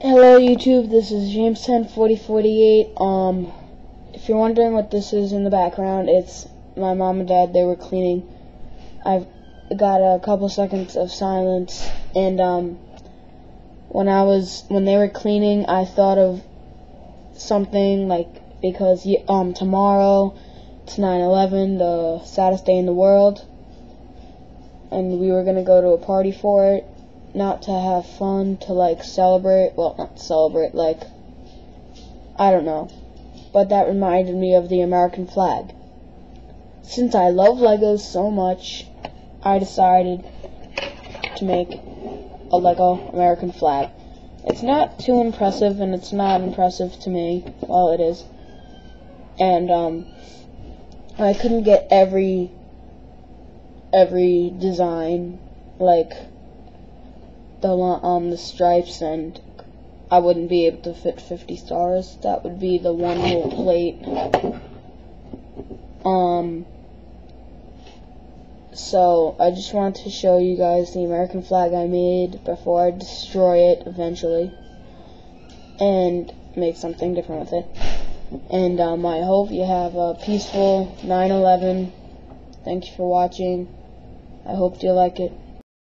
Hello YouTube, this is James104048. Um, if you're wondering what this is in the background, it's my mom and dad, they were cleaning. I've got a couple seconds of silence, and um, when I was, when they were cleaning, I thought of something, like, because um, tomorrow, it's 9-11, the saddest day in the world, and we were going to go to a party for it, not to have fun, to like celebrate, well, not celebrate, like, I don't know. But that reminded me of the American flag. Since I love Legos so much, I decided to make a Lego American flag. It's not too impressive, and it's not impressive to me. Well, it is. And, um, I couldn't get every, every design, like, the um the stripes and I wouldn't be able to fit 50 stars. That would be the one whole plate. Um, so I just wanted to show you guys the American flag I made before I destroy it eventually and make something different with it. And um, I hope you have a peaceful 9-11. Thank you for watching. I hope you like it.